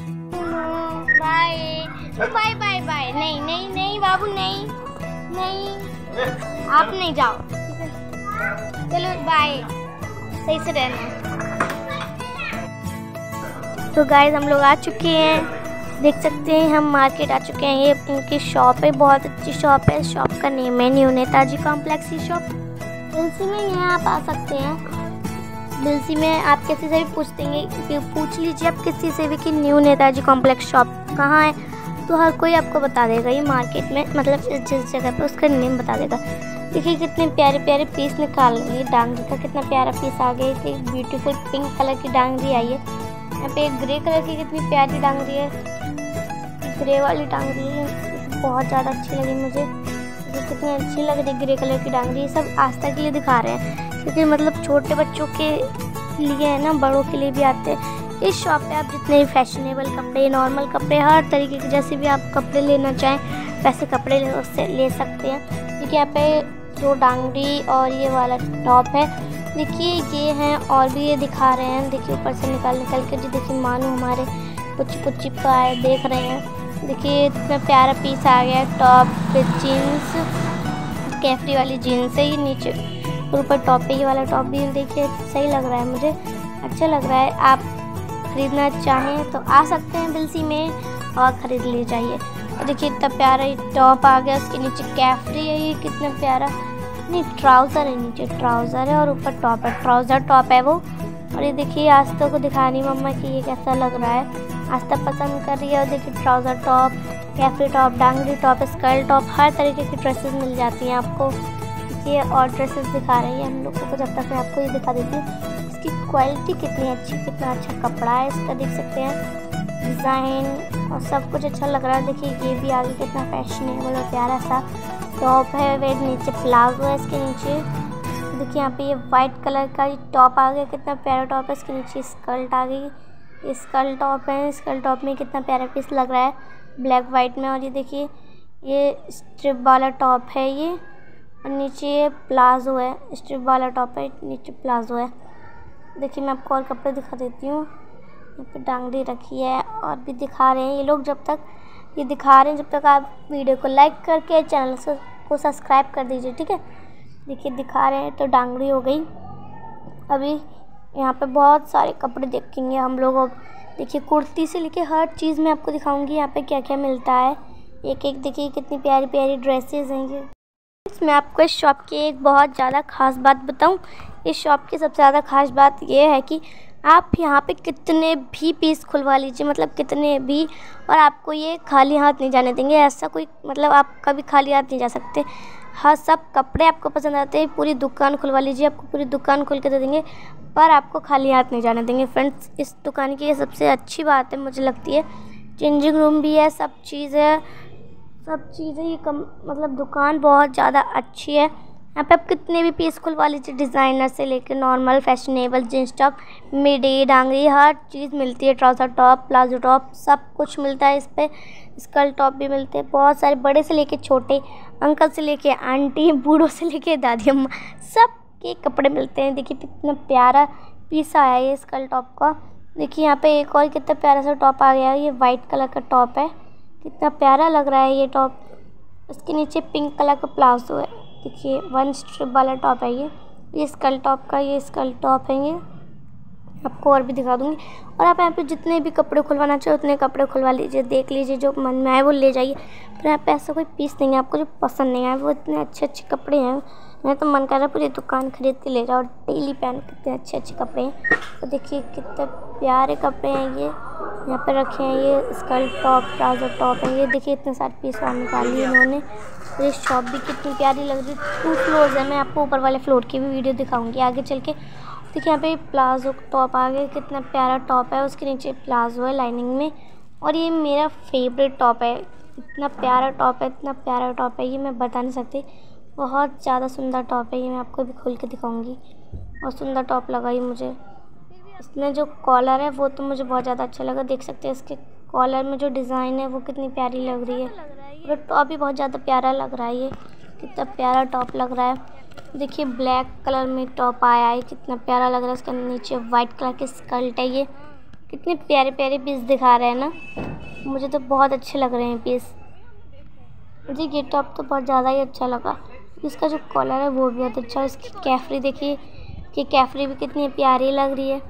Bye bye bye bye नहीं नहीं नहीं बाबू नहीं नहीं आप नहीं जाओ। ठीक है चलो बाय सही से रहना तो गाइस हम लोग आ चुके हैं। देख सकते हैं, हम मार्केट आ चुके हैं। ये इनकी शॉप है, बहुत अच्छी शॉप है। शॉप का नेम है न्यू नेताजी कॉम्प्लेक्स की शॉप दिलसी में यहाँ आप आ सकते हैं। दिलसी में आप किसी से भी पूछ देंगे पूछ लीजिए आप किसी से भी कि न्यू नेताजी कॉम्प्लेक्स शॉप कहाँ है तो हर कोई आपको बता देगा। ये मार्केट में मतलब जिस जगह पे उसका नेम बता देगा। देखिए कितने प्यारे प्यारे पीस निकाल लिए डांगरी का, कितना प्यारा पीस आ गया। एक ब्यूटीफुल पिंक कलर की डांगरी आई है। यहाँ पे ग्रे कलर की कितनी प्यारी डांगरी है। ग्रे वाली डांगरी है। बहुत ज़्यादा अच्छी लगी मुझे। कितनी अच्छी लग रही ग्रे कलर की डांगरी ये सब आस्था के लिए दिखा रहे हैं। क्योंकि मतलब छोटे बच्चों के लिए है ना बड़ों के लिए भी आते हैं। इस शॉप पे आप जितने भी फैशनेबल कपड़े नॉर्मल कपड़े हर तरीके के जैसे भी आप कपड़े लेना चाहें वैसे कपड़े ले, ले सकते हैं। क्योंकि यहाँ पे दो डांगरी और ये वाला टॉप है देखिए ये हैं और भी ये दिखा रहे हैं। देखिए ऊपर से निकाल निकाल के जो देखिए मानो हमारे कुछ कुछ चिपका है देख रहे हैं। देखिए इतना प्यारा पीस आ गया है टॉप जीन्स कैफरी वाली जीन्स है ये नीचे। और ऊपर टॉप पे ये वाला टॉप भी देखिए, सही लग रहा है मुझे। अच्छा लग रहा है, आप ख़रीदना चाहें तो आ सकते हैं बिलसी में और ख़रीद ले जाइए। देखिए, इतना प्यारा टॉप आ गया, उसके नीचे कैफरी है ये, कितना प्यारा। नहीं ट्राउज़र है नीचे ट्राउज़र है और ऊपर टॉप है। ट्राउज़र टॉप है वो। और ये देखिए, आस्था को दिखा मम्मा कि ये कैसा लग रहा है। आस्था पसंद कर रही है और देखिए trouser top capri top dungaree top skirt top हर तरीके की ड्रेसेस मिल जाती हैं आपको। ये और ड्रेसेस दिखा रही है हम लोग को तो जब तक मैं आपको ये दिखा देती हूँ, इसकी क्वालिटी कितनी अच्छी, कितना अच्छा कपड़ा है इसका, देख सकते हैं। डिज़ाइन और सब कुछ अच्छा लग रहा है। देखिए, ये भी आगे कितना फैशनेबल और प्यारा सा टॉप है, वे नीचे प्लाजो है इसके नीचे। देखिए, यहाँ पे ये वाइट कलर का ये टॉप आ गया, कितना प्यारा टॉप है इसके नीचे। स्कर्ट आ गई स्कर्ट टॉप है स्कर्ट टॉप में कितना प्यारा पीस लग रहा है। ब्लैक वाइट में और ये देखिए, ये स्ट्रिप वाला टॉप है ये। और नीचे ये प्लाजो है, स्ट्रिप वाला टॉप है, नीचे प्लाजो है। देखिए, मैं आपको और कपड़े दिखा देती हूँ। यहाँ पे डांगरी रखी है और भी दिखा रहे हैं ये लोग जब तक, ये दिखा रहे हैं जब तक आप वीडियो को लाइक करके चैनल को सब्सक्राइब कर दीजिए, ठीक है? देखिए, दिखा रहे हैं तो डांगरी हो गई। अभी यहाँ पे बहुत सारे कपड़े देखेंगे हम लोग अब। देखिए, कुर्ती से लेके हर चीज़ मैं आपको दिखाऊँगी, यहाँ पे क्या क्या मिलता है। एक एक देखिए, कितनी प्यारी प्यारी ड्रेसेस हैं ये। मैं आपको इस शॉप की एक बहुत ज़्यादा ख़ास बात बताऊँ। इस शॉप की सबसे ज़्यादा ख़ास बात यह है कि आप यहाँ पे कितने भी पीस खुलवा लीजिए मतलब कितने भी, और आपको ये खाली हाथ नहीं जाने देंगे। ऐसा कोई मतलब आप कभी खाली हाथ नहीं जा सकते। हाँ सब कपड़े आपको पसंद आते हैं, पूरी दुकान खुलवा लीजिए, आपको पूरी दुकान खोल के दे देंगे, पर आपको खाली हाथ नहीं जाने देंगे। फ्रेंड्स, इस दुकान की ये सबसे अच्छी बात है, मुझे लगती है। चेंजिंग रूम भी है, सब चीज़ है सब चीज़ें ये कम मतलब दुकान बहुत ज़्यादा अच्छी है। यहाँ पे आप कितने भी पीस खुलवा चीज़ डिज़ाइनर से लेकर normal, fashionable, jeans top, midi, dungaree, हर चीज़ मिलती है। ट्राउज़र टॉप, प्लाजो टॉप, सब कुछ मिलता है इस पर स्कल टॉप भी मिलते हैं। बहुत सारे बड़े से लेके छोटे, अंकल से लेके आंटी, बूढ़ों से लेके दादी, अम्मा, सब के कपड़े मिलते हैं। देखिए कितना प्यारा पीस आया है ये स्कल टॉप का। देखिए यहाँ पे एक और कितना प्यारा सा टॉप आ गया है। ये वाइट कलर का टॉप है। कितना प्यारा लग रहा है ये टॉप। उसके नीचे पिंक कलर का प्लाजो है। देखिए, वन स्ट्रिप वाला टॉप है ये। ये स्कल टॉप का, ये स्कल टॉप है ये। आपको और भी दिखा दूँगी। और आप यहाँ पे जितने भी कपड़े खुलवाना चाहो, उतने कपड़े खुलवा लीजिए। देख लीजिए, जो मन में आए वो ले जाइए। पर यहाँ पे ऐसा कोई पीस नहीं है, आपको जो पसंद नहीं आए, वो इतने अच्छे अच्छे कपड़े हैं। मैं तो मन कर रहा है पूरी दुकान खरीद के ले जाओ डेली पहन कितने अच्छे अच्छे कपड़े हैं। तो देखिए कितने प्यारे कपड़े हैं ये। यहाँ पर रखे हैं ये स्कर्ट टॉप ट्राउज़र टॉप है। ये देखिए इतने सारे पीस और निकाली इन्होंने। और ये शॉप भी कितनी प्यारी लग रही है। टू फ्लोर्स है। मैं आपको ऊपर वाले फ्लोर की भी वीडियो दिखाऊँगी आगे चल के। देखिए यहाँ पे प्लाजो टॉप आ गया। कितना प्यारा टॉप है। उसके नीचे प्लाजो है लाइनिंग में। और ये मेरा फेवरेट टॉप है। इतना प्यारा टॉप है, इतना प्यारा टॉप है। ये मैं बता नहीं सकती। बहुत ज़्यादा सुंदर टॉप है, ये मैं आपको भी खोल के दिखाऊँगी। और सुंदर टॉप लगा मुझे। इसमें जो कॉलर है, वो तो मुझे बहुत ज़्यादा अच्छा लगा। देख सकते हैं इसके कॉलर में जो डिज़ाइन है, वो कितनी प्यारी लग रही है। और टॉप भी बहुत ज़्यादा प्यारा लग रहा है ये। कितना प्यारा टॉप लग रहा है। देखिए, ब्लैक कलर में टॉप आया है, कितना प्यारा लग रहा है। इसके नीचे वाइट कलर की स्कर्ट है ये। कितने प्यारे प्यारे पीस दिखा रहे हैं ना। मुझे तो बहुत अच्छे लग रहे हैं पीस। मुझे ये टॉप तो बहुत ज़्यादा ही अच्छा लगा। इसका जो कॉलर है वो भी बहुत अच्छा है। इसकी कैफरी देखिए कि कैफरी भी कितनी प्यारी लग रही है।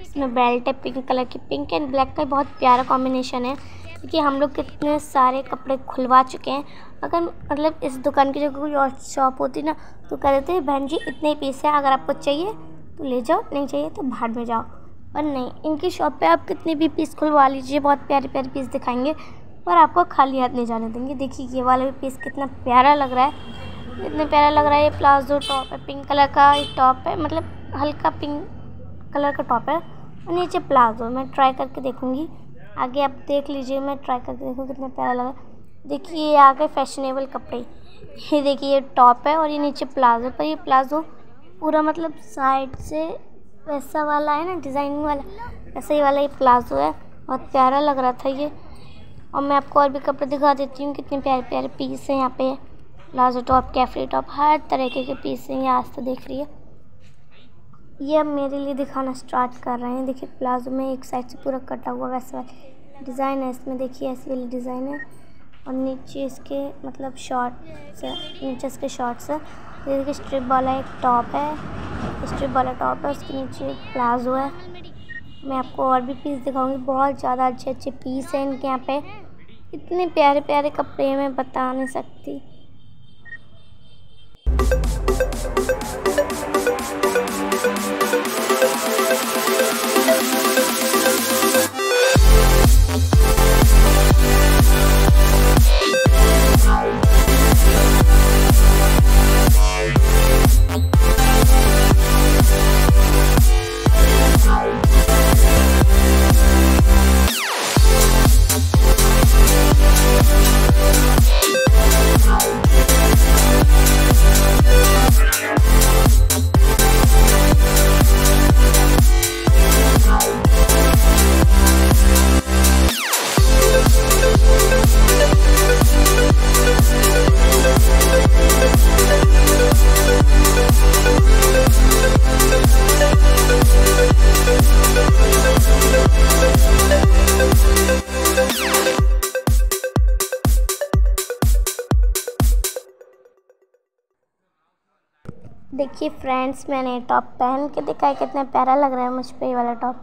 इसमें बेल्ट है पिंक कलर की पिंक एंड ब्लैक का बहुत प्यारा कॉम्बिनेशन है। क्योंकि हम लोग कितने सारे कपड़े खुलवा चुके हैं। अगर मतलब इस दुकान की जगह कोई और शॉप होती ना तो कह देते हैं, बहन जी, इतने पीस है, अगर आपको चाहिए तो ले जाओ, नहीं चाहिए तो बाहर में जाओ। और नहीं, इनकी शॉप पे आप कितने भी पीस खुलवा लीजिए, बहुत प्यारे प्यारे पीस दिखाएँगे पर आपको खाली हाथ नहीं जाने देंगे। देखिए, ये वाला भी पीस कितना प्यारा लग रहा है। इतना प्यारा लग रहा है, ये प्लाजो टॉप है, पिंक कलर का ये टॉप है मतलब हल्का पिंक कलर का टॉप है, और नीचे प्लाजो मैं ट्राई करके देखूँगी। आगे आप देख लीजिए, मैं ट्राई करके देखूँ कितना प्यारा लगा। देखिए, ये आ गए फैशनेबल कपड़े। ये देखिए, ये टॉप है और ये नीचे प्लाजो पर ये प्लाजो पूरा मतलब साइड से वैसा वाला है ना डिज़ाइनिंग वाला, वैसा ही वाला ये प्लाजो है। बहुत प्यारा लग रहा था ये। और मैं आपको और भी कपड़े दिखा देती हूँ, कितने प्यारे प्यारे पीस हैं यहाँ पे। प्लाजो टॉप कैफरी टॉप हर तरीके के पीस हैं, ये आज तो देख रही है। ये अब मेरे लिए दिखाना स्टार्ट कर रहे हैं। देखिए प्लाजो में एक साइड से पूरा कटा हुआ, वैसा डिज़ाइन है, इसमें देखिए ऐसी वाली डिज़ाइन है। और नीचे इसके मतलब शॉर्ट्स है नीचे इसके शॉर्ट्स है ये देखिए स्ट्रिप वाला एक टॉप है। स्ट्रिप वाला टॉप है, उसके नीचे प्लाजो है। मैं आपको और भी पीस दिखाऊँगी, बहुत ज़्यादा अच्छे अच्छे पीस हैं इनके यहाँ पे। इतने प्यारे प्यारे कपड़े मैं बता नहीं सकती। Bye. देखिए फ्रेंड्स मैंने टॉप पहन के देखा है कितना प्यारा लग रहा है मुझ पर ये वाला टॉप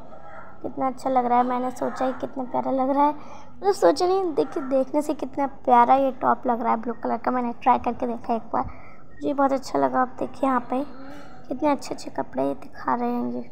कितना अच्छा लग रहा है, मैंने सोचा है कितना प्यारा लग रहा है. मतलब तो सोचा नहीं देखिए देखने से कितना प्यारा ये टॉप लग रहा है ब्लू कलर का मैंने ट्राई करके देखा एक बार. मुझे बहुत अच्छा लगा, आप देखिए यहाँ पे. कितने अच्छे अच्छे कपड़े दिखा रहे हैं ये.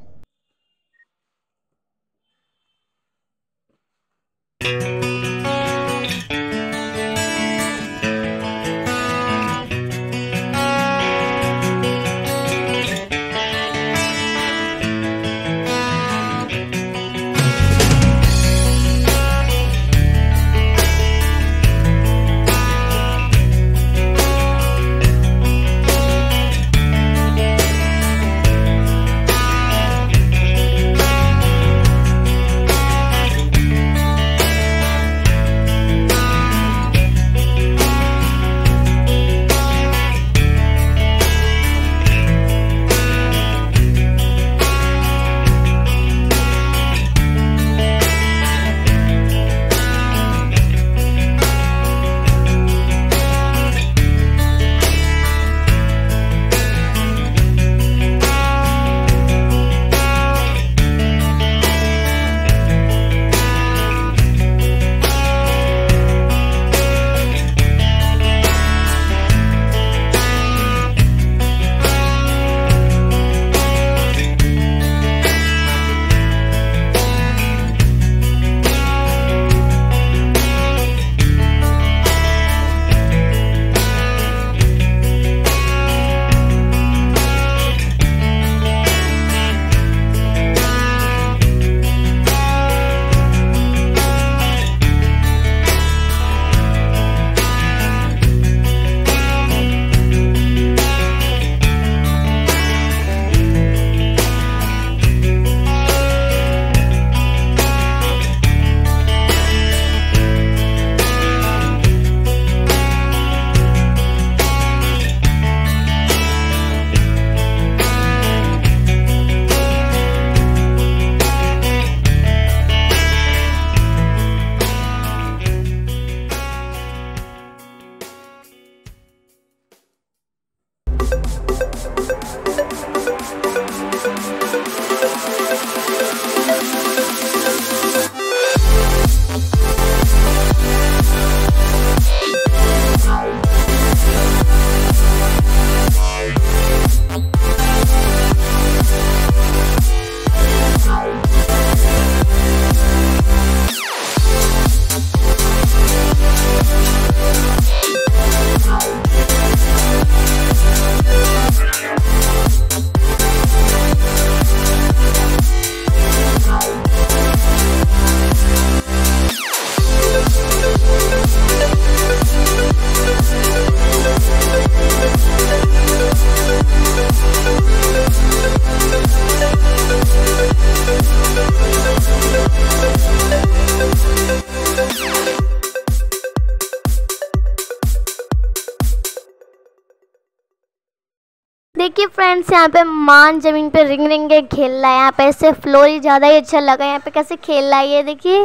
फ्रेंड्स यहाँ पे मान ज़मीन पे रिंग रिंग के खेल रहा है? यहाँ पे ऐसे फ्लोर ही ज़्यादा ही अच्छा लगा है। यहाँ पे कैसे खेल रहा है ये देखिए।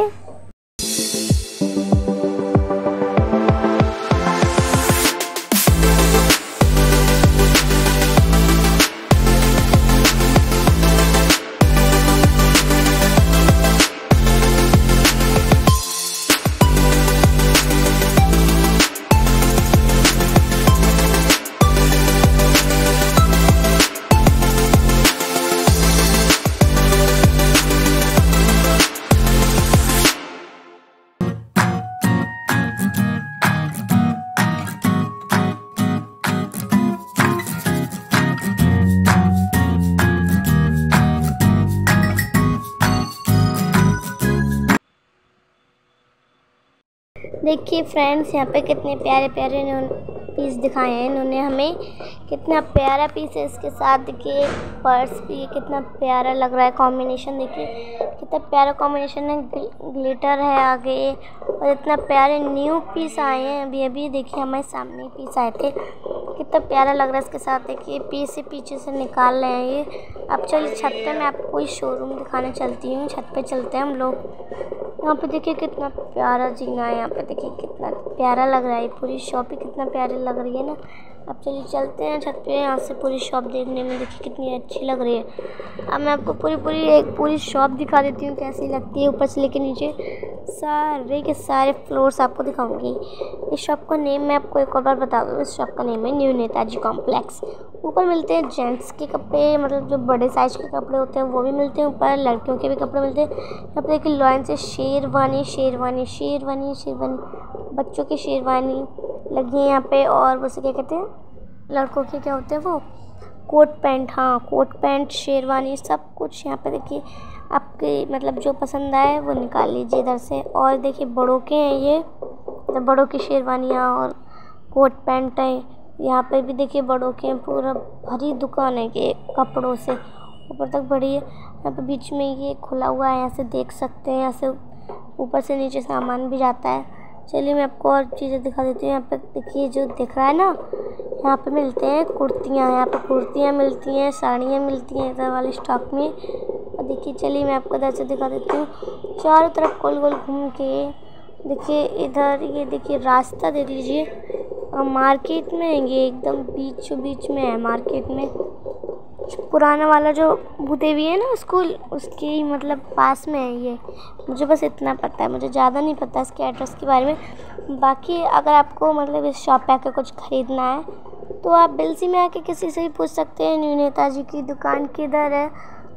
देखिए फ्रेंड्स यहाँ पे कितने प्यारे प्यारे पीस दिखाए हैं। इन्होंने हमें कितना प्यारा पीस है इसके साथ देखिए पर्स भी, कितना प्यारा लग रहा है कॉम्बिनेशन देखिए। कितना प्यारा कॉम्बिनेशन है ग्लिटर है आगे। और इतना प्यारे न्यू पीस आए हैं। अभी अभी देखिए हमारे सामने पीस आए थे। कितना प्यारा लग रहा है इसके साथ देखिए। पीस से पीछे से निकाल रहे हैं ये। अब चलिए छत पे मैं आपको कोई शोरूम दिखाने चलती हूँ। छत पे चलते हैं हम लोग। यहाँ पे देखिए कितना प्यारा जीना है, यहाँ पे देखिए कितना प्यारा लग रहा है पूरी शॉप ही कितना प्यारी लग रही है ना। अब चलिए चलते हैं छत पे। यहाँ से पूरी शॉप देखने में देखिए कितनी अच्छी लग रही है। अब मैं आपको पूरी पूरी एक पूरी शॉप दिखा देती हूँ कैसी लगती है ऊपर से लेके नीचे। सारे के सारे फ्लोर्स आपको दिखाऊँगी। इस शॉप का नेम मैं आपको एक और बार बता दूँ। इस शॉप का नेम है न्यू नेताजी कॉम्प्लेक्स ऊपर मिलते हैं जेंट्स के कपड़े मतलब जो बड़े साइज़ के कपड़े होते हैं, वो भी मिलते हैं ऊपर। लड़कियों के भी कपड़े मिलते हैं। यहाँ पर देखिए लॉयन से शेरवानी शेरवानी शेरवानी शेरवानी। बच्चों की शेरवानी। लगी है यहाँ पे और उसे क्या कहते हैं? लड़कों के क्या होते हैं वो? कोट पैंट हाँ कोट पैंट, शेरवानी, सब कुछ यहाँ पे देखिए। आपके मतलब जो पसंद आए वो निकाल लीजिए इधर से। और देखिए बड़ों के हैं ये। तो बड़ों की शेरवानियाँ और कोट पैंट है। यहाँ पे भी देखिए बड़ों के पूरा भरी दुकान है के कपड़ों से। ऊपर तक बड़ी है। यहाँ पे बीच में ये खुला हुआ है। यहाँ से देख सकते हैं। यहाँ से ऊपर से नीचे सामान भी जाता है। चलिए मैं आपको और चीज़ें दिखा देती हूँ। यहाँ पे देखिए, जो दिख रहा है ना, यहाँ पे मिलते हैं कुर्तियाँ। यहाँ पे कुर्तियाँ मिलती हैं, साड़ियाँ मिलती हैं इधर वाले स्टॉक में। और देखिए, चलिए मैं आपको इधर से दिखा देती हूँ। चारों तरफ़ गोल गोल घूम के, देखिए इधर, ये देखिए रास्ता देख लीजिए। और मार्केट में ये, एकदम बीचों बीच में है मार्केट में। पुराना वाला जो भूदेवी है ना स्कूल उसके मतलब पास में है ये। मुझे बस इतना पता है, मुझे ज़्यादा नहीं पता इसके एड्रेस के बारे में। बाकी अगर आपको मतलब इस शॉप पे आकर कुछ ख़रीदना है तो आप बिलसी में आके किसी से भी पूछ सकते हैं। न्यू नेताजी की दुकान किधर है,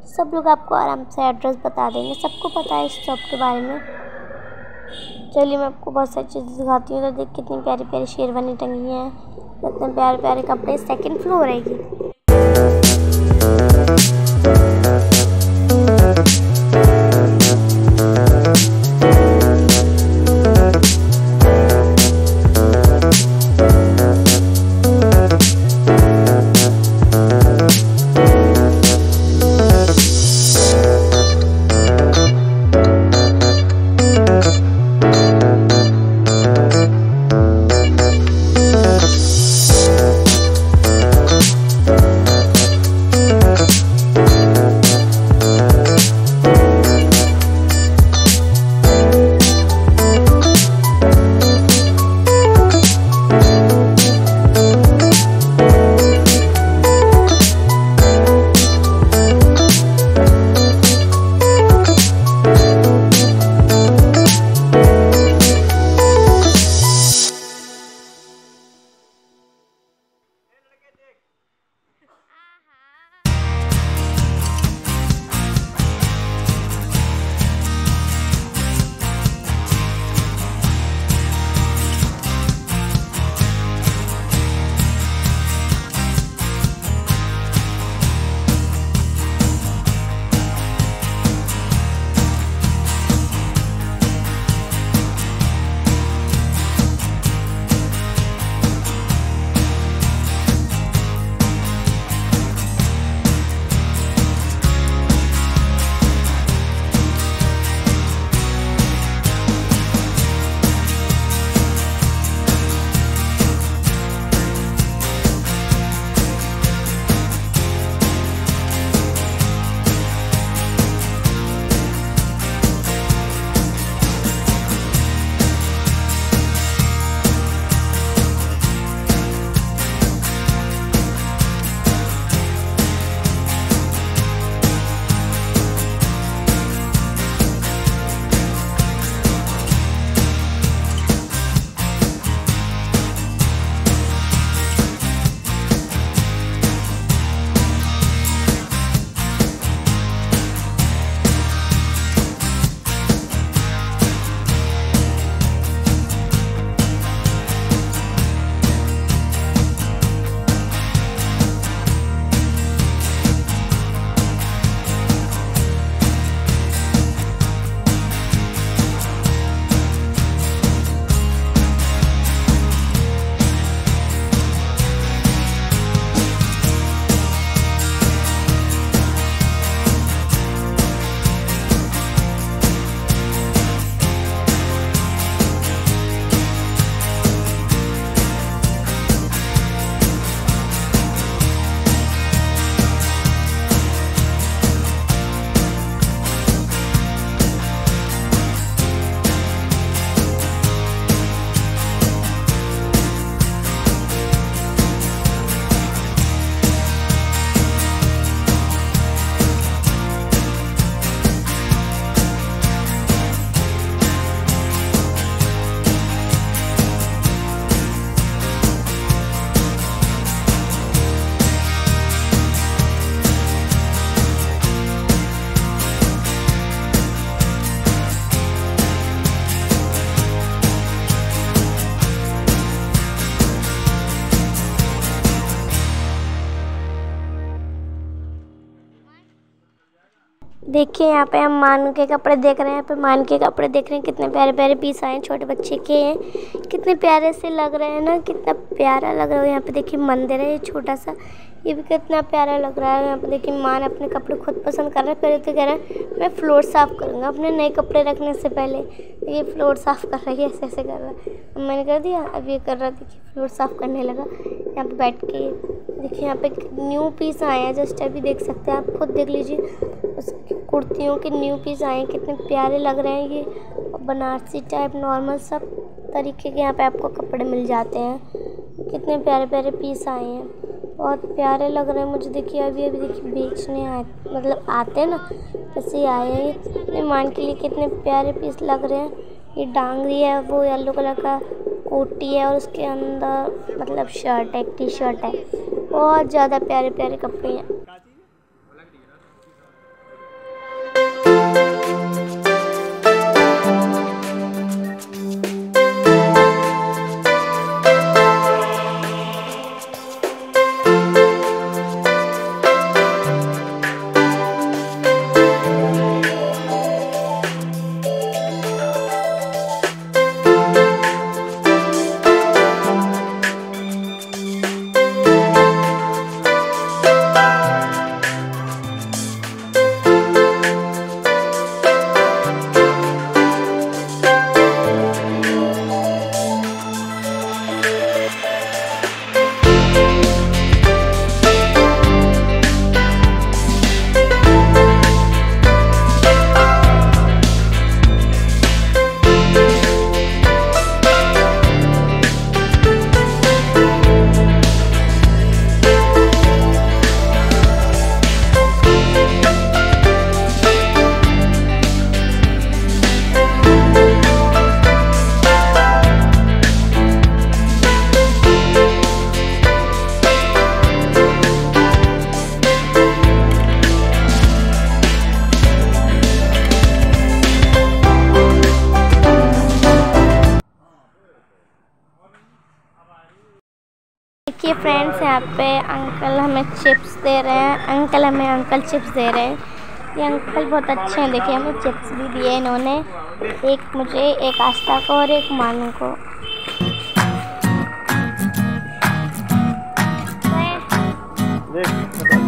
सब लोग आपको आराम से एड्रेस बता देंगे। सबको पता है इस शॉप के बारे में। चलिए मैं आपको बहुत सारी चीज़ें दिखाती हूँ। तो देख, कितनी प्यारी प्यारी शेरवानी टंगी हैं, इतने प्यारे प्यारे कपड़े। सेकंड फ्लोर है ये। Thank देखिए, यहाँ पे हम मान के कपड़े देख रहे हैं। यहाँ पे मान के कपड़े देख रहे हैं। कितने प्यारे प्यारे पीस आए हैं छोटे बच्चे के। हैं कितने प्यारे से लग रहे हैं ना, कितना प्यारा लग रहा है। यहाँ पे देखिए मंदिर है, ये छोटा सा। ये भी कितना प्यारा लग रहा है यहाँ पर देखिए मान अपने कपड़े खुद पसंद कर रहे हैं, पहले तो कह रहे हैं, मैं फ्लोर साफ़ करूँगा, अपने नए कपड़े रखने से पहले। ये फ्लोर साफ़ कर रही है ऐसे ऐसे कर रहा है। मैंने कर दिया, अब ये कर रहा देखिए, फ्लोर साफ़ करने लगा, यहाँ पे बैठ के। देखिए, यहाँ पे न्यू पीस आए हैं, जस्ट अभी देख सकते हैं, आप खुद देख लीजिए, उस कुर्तियों के न्यू पीस आए हैं, कितने प्यारे लग रहे हैं ये। बनारसी टाइप नॉर्मल सब तरीके के यहाँ पे आपको कपड़े मिल जाते हैं। कितने प्यारे प्यारे पीस आए हैं। बहुत प्यारे लग रहे हैं। मुझे देखिए, अभी अभी देखिए बेचने आए मतलब आते हैं ना ऐसे आए हैं। अपने मान के लिए कितने प्यारे पीस लग रहे हैं। ये डांगरी है, वो येलो कलर का कोटी है और उसके अंदर मतलब शर्ट है टी शर्ट है। बहुत ज़्यादा प्यारे प्यारे कपड़े हैं। देखिए फ्रेंड्स यहाँ पे अंकल हमें चिप्स दे रहे हैं। अंकल हमें अंकल चिप्स दे रहे हैं। ये अंकल बहुत अच्छे हैं। देखिए, हमें चिप्स भी दिए इन्होंने। एक मुझे, एक आस्था को और एक मानू को। देख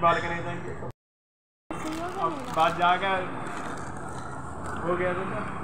बात करें बालकनी जाएँगे। अब बात जाकर हो गया तो।